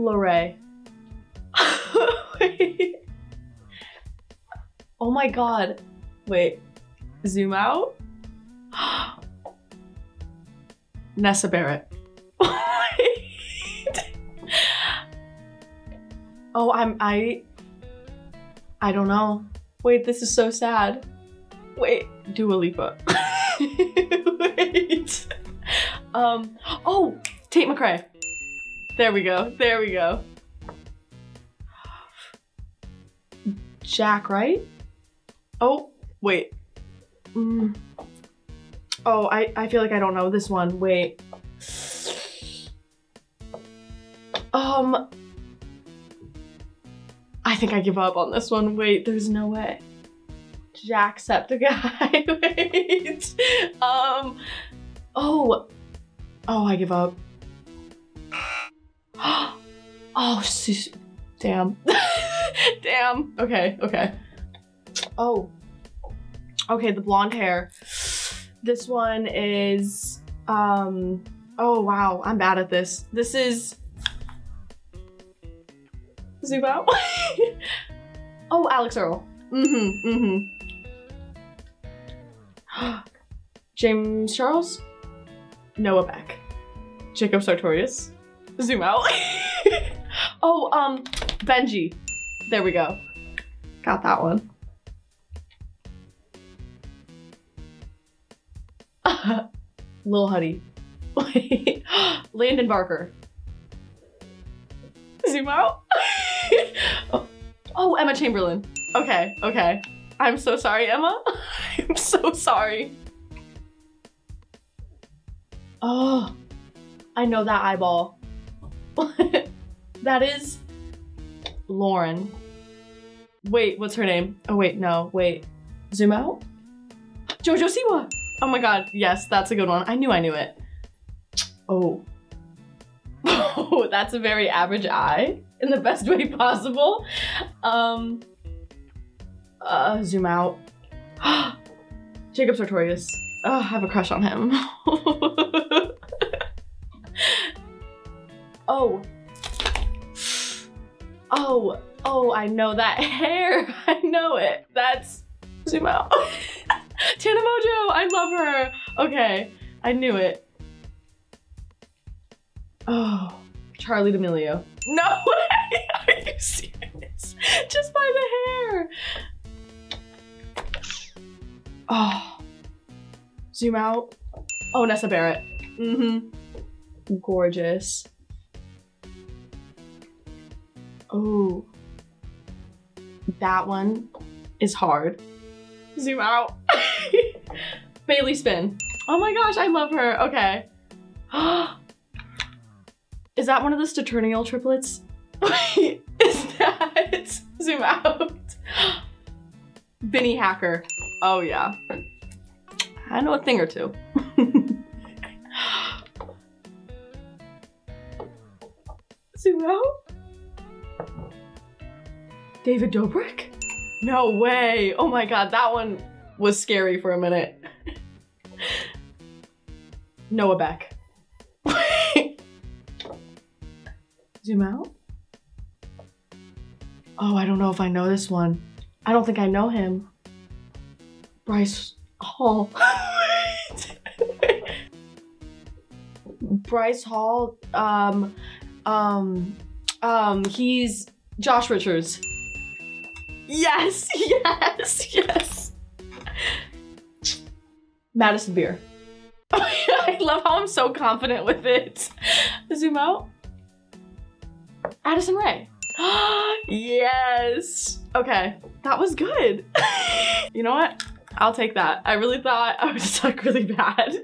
Lorray. Oh my god. Wait. Zoom out. Nessa Barrett. Oh, I'm I I don't know. Wait, this is so sad. Wait, Dua Lipa. Wait. Um, oh, Tate McRae. There we go. There we go. Jack, right? Oh, wait. Mm. Oh, I, I feel like I don't know this one. Wait. Um, I think I give up on this one. Wait, there's no way. Jacksepticeye. Wait. Um. Oh. Oh, I give up. Oh, damn. damn. Okay, okay. Oh. Okay, the blonde hair. This one is, um, oh wow, I'm bad at this. This is, zoom out. oh, Alix Earle. Mm-hmm, mm-hmm. James Charles? Noah Beck. Jacob Sartorius. Zoom out. oh, um, Benji. There we go. Got that one. Lil Huddy. Wait. Landon Barker. Zoom out. oh. oh, Emma Chamberlain. Okay, okay. I'm so sorry, Emma. I'm so sorry. Oh, I know that eyeball. That is Lauren. Wait, what's her name? Oh wait, no, wait. Zoom out? Jojo Siwa! Oh my god, yes, that's a good one. I knew I knew it. Oh. Oh, that's a very average eye in the best way possible. Um, uh, zoom out. Jacob Sartorius. Oh, I have a crush on him. oh. Oh, oh, I know that hair. I know it. That's, zoom out. Tana Mongeau, I love her. Okay, I knew it. Oh, Charli D'Amelio. No way, are you serious? Just by the hair. Oh, zoom out. Oh, Nessa Barrett. Mm-hmm. Gorgeous. Oh, that one is hard. Zoom out. Bailey Spinn. Oh my gosh, I love her. Okay. is that one of the Sturniolo triplets? Wait, is that? Zoom out. Benny Hacker. Oh yeah. I know a thing or two. Zoom out. David Dobrik? No way. Oh my god, that one was scary for a minute. Noah Beck. Zoom out. Oh, I don't know if I know this one. I don't think I know him. Bryce Hall. Bryce Hall, um, um, um, he's Josh Richards. Yes, yes, yes. Madison Beer. I love how I'm so confident with it. Zoom out. Addison Rae. yes. Okay, that was good. you know what? I'll take that. I really thought I was stuck really bad.